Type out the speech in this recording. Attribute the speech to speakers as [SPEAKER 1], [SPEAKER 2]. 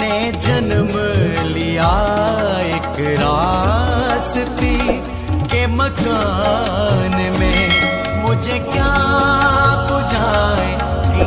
[SPEAKER 1] ने जन्म लिया एक रास्ती के मकान में मुझे क्या बुझाए? कि